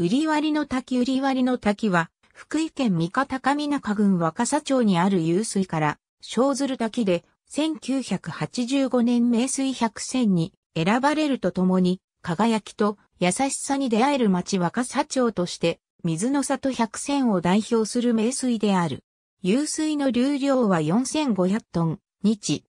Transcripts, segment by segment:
売り割りの滝売り割りの滝は、福井県三方上中郡若狭町にある湧水から、小鶴滝で、1985年名水百選に選ばれるとともに、輝きと優しさに出会える町若狭町として、水の里百選を代表する名水である。湧水の流量は4500トン、日。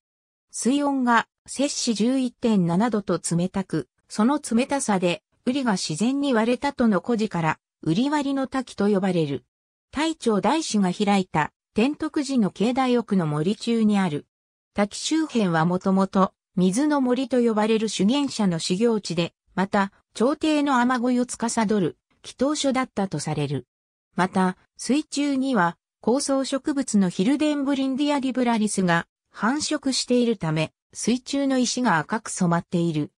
水温が摂氏11.7度と冷たく、その冷たさで、ウリが自然に割れたとの古事から、ウリ割の滝と呼ばれる。大長大師が開いた、天徳寺の境内奥の森中にある。滝周辺はもともと、水の森と呼ばれる修験者の修行地で、また、朝廷の雨乞いを司る、祈祷所だったとされる。また、水中には、高層植物のヒルデンブリンディアリブラリスが繁殖しているため、水中の石が赤く染まっている。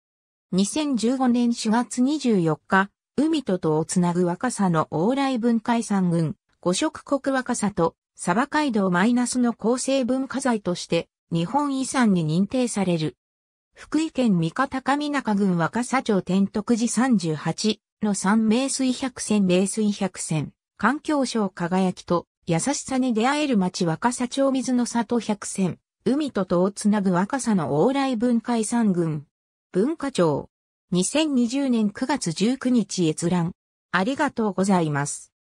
2015年4月24日、海と戸をつなぐ若さの往来文化遺産群、五色国若さと、サバ街道マイナスの構成文化財として、日本遺産に認定される。福井県三方上中郡若狭町天徳寺38の三名水百選名水百選、環境省輝きと優しさに出会える町若狭町水の里百選、海と戸をつなぐ若さの往来文化遺産群。文化庁。2020年9月19日閲覧。ありがとうございます。